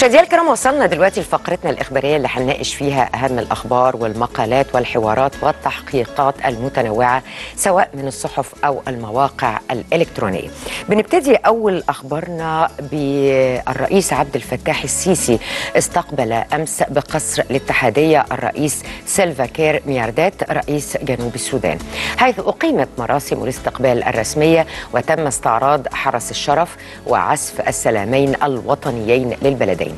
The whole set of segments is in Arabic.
مشاهدينا الكرام وصلنا دلوقتي لفقرتنا الإخبارية اللي هنناقش فيها أهم الأخبار والمقالات والحوارات والتحقيقات المتنوعة سواء من الصحف أو المواقع الإلكترونية. بنبتدي أول أخبارنا بالرئيس عبد الفتاح السيسي استقبل أمس بقصر الاتحادية الرئيس سلفا كير ميارديت رئيس جنوب السودان حيث أقيمت مراسم الاستقبال الرسمية وتم استعراض حرس الشرف وعزف السلامين الوطنيين للبلدين.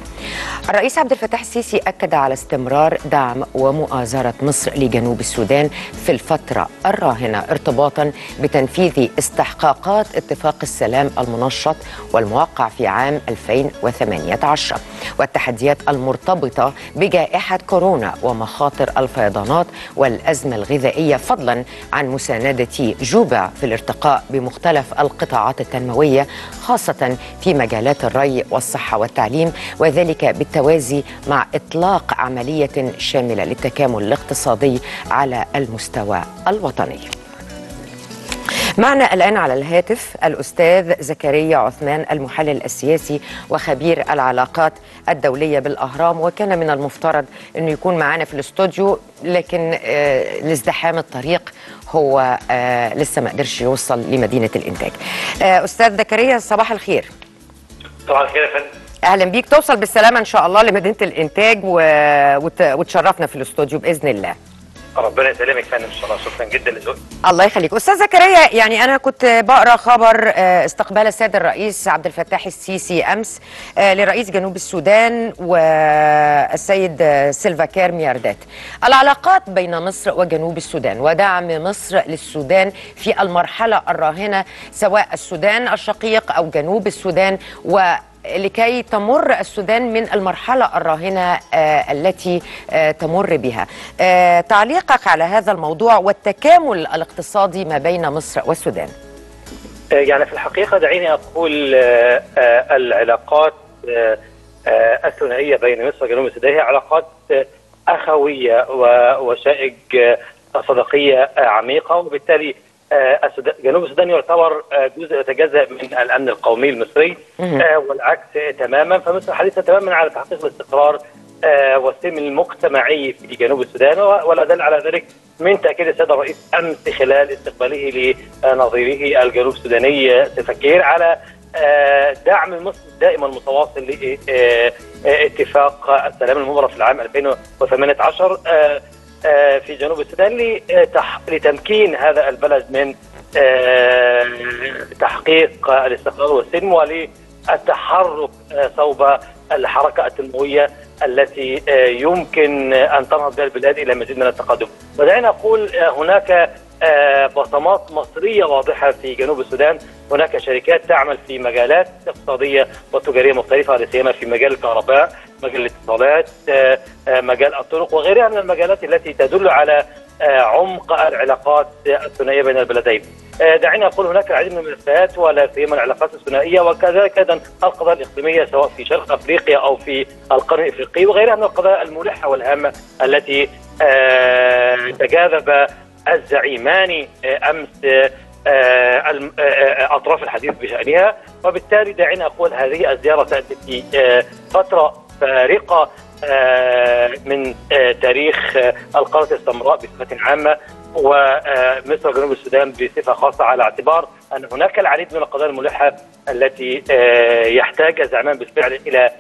الرئيس عبد الفتاح السيسي أكد على استمرار دعم ومؤازرة مصر لجنوب السودان في الفترة الراهنة ارتباطا بتنفيذ استحقاقات اتفاق السلام المنشط والموقع في عام 2018 والتحديات المرتبطة بجائحة كورونا ومخاطر الفيضانات والأزمة الغذائية فضلا عن مساندة جوبا في الارتقاء بمختلف القطاعات التنموية خاصة في مجالات الري والصحة والتعليم وذلك بالتوازي مع إطلاق عملية شاملة للتكامل الاقتصادي على المستوى الوطني. معنا الآن على الهاتف الأستاذ زكريا عثمان المحلل السياسي وخبير العلاقات الدولية بالأهرام وكان من المفترض أنه يكون معنا في الاستوديو لكن آه لازدحام الطريق هو آه لسه ما قدرش يوصل لمدينة الإنتاج. آه أستاذ زكريا صباح الخير. صباح الخير يا فندم. أهلا بيك. توصل بالسلامة إن شاء الله لمدينة الإنتاج و... وت... وتشرفنا في الاستوديو بإذن الله. ربنا يسلمك فندم. الله. شكرا جدا لذوقك. الله يخليك. أستاذ زكريا يعني أنا كنت بقرأ خبر استقبال السيد الرئيس عبد الفتاح السيسي أمس لرئيس جنوب السودان والسيد سلفا كير ميارديت. العلاقات بين مصر وجنوب السودان ودعم مصر للسودان في المرحلة الراهنة سواء السودان الشقيق أو جنوب السودان و لكي تمر السودان من المرحلة الراهنة آه التي آه تمر بها. آه تعليقك على هذا الموضوع والتكامل الاقتصادي ما بين مصر والسودان. يعني في الحقيقة دعيني أقول العلاقات الثنائية بين مصر وجنوب السودان هي علاقات أخوية وشائج صداقية عميقة وبالتالي جنوب السودان يعتبر جزء يتجزأ من الأمن القومي المصري. والعكس تماما. فمصر حريصه تماما على تحقيق الاستقرار والسلم المجتمعي في جنوب السودان ولا دل على ذلك من تأكيد السيد الرئيس أمس خلال استقباله لنظيره الجنوب السوداني سفكير على دعم مصر دائما متواصل لاتفاق السلام المبرم في العام 2018 في جنوب السودان لتمكين هذا البلد من تحقيق الاستقرار والسلم وللتحرك صوب الحركه التنمويه التي يمكن أن تنهض بها البلاد إلى مزيد من التقدم. ودعينا أقول هناك بصمات مصرية واضحة في جنوب السودان، هناك شركات تعمل في مجالات اقتصادية وتجارية مختلفة لا سيما في مجال الكهرباء، مجال الاتصالات، مجال الطرق وغيرها من المجالات التي تدل على عمق العلاقات الثنائية بين البلدين. دعينا أقول هناك العديد من الملفات ولا سيما العلاقات الثنائية وكذلك أيضا القضايا الإقليمية سواء في شرق أفريقيا أو في القرن الإفريقي وغيرها من القضايا الملحة والهامة التي تجاذب الزعيمان أمس أطراف الحديث بشأنها. وبالتالي دعينا أقول هذه الزيارة تاتي في فترة فارقة من تاريخ القاره السمراء بصفة عامة ومصر وجنوب السودان بصفة خاصة على اعتبار أن هناك العديد من القضايا الملحة التي يحتاج الزعمان بالفعل إلى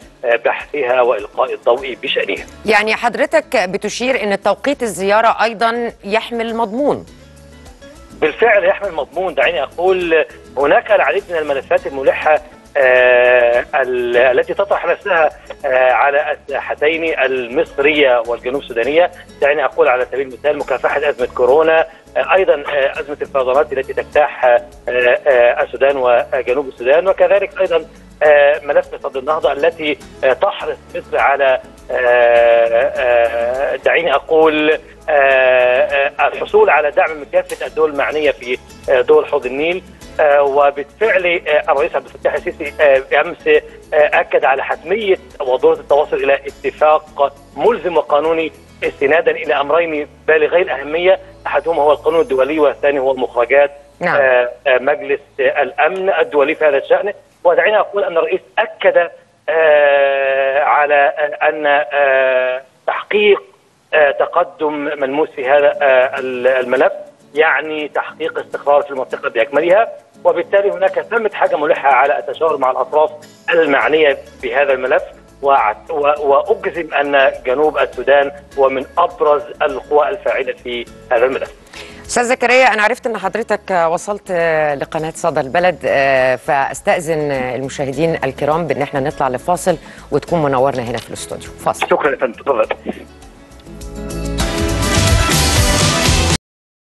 بحثها وإلقاء الضوء بشأنها. يعني حضرتك بتشير إن توقيت الزيارة أيضا يحمل مضمون. بالفعل يحمل مضمون دعيني أقول هناك العديد من الملفات الملحة آه التي تطرح نفسها آه على الساحتين المصرية والجنوب السودانية دعيني أقول على سبيل المثال مكافحة أزمة كورونا آه أيضا أزمة الفيضانات التي تجتاح السودان وجنوب السودان وكذلك أيضا ملف صد النهضة التي تحرص مصر على دعيني أقول الحصول على دعم من كافه الدول المعنية في دول حوض النيل. وبالفعل الرئيس عبد الفتاح السيسي امس أكد على حتمية وضروره التوصل إلى اتفاق ملزم وقانوني استنادا إلى أمرين بالغي الأهمية. احدهما هو القانون الدولي والثاني هو المخرجات نعم. مجلس الأمن الدولي في هذا الشأن. ودعينا أقول أن الرئيس أكد على أن تحقيق تقدم ملموس في هذا الملف يعني تحقيق استقرار في المنطقة بأكملها. وبالتالي هناك ثمة حاجة ملحة على التشاور مع الأطراف المعنية بهذا الملف. وأجزم أن جنوب السودان هو من أبرز القوى الفاعلة في هذا الملف. أستاذ زكريا أنا عرفت أن حضرتك وصلت لقناة صدى البلد فأستأذن المشاهدين الكرام بأن إحنا نطلع لفاصل وتكون منورنا هنا في الاستوديو. فاصل. شكرا يا فندم تفضل.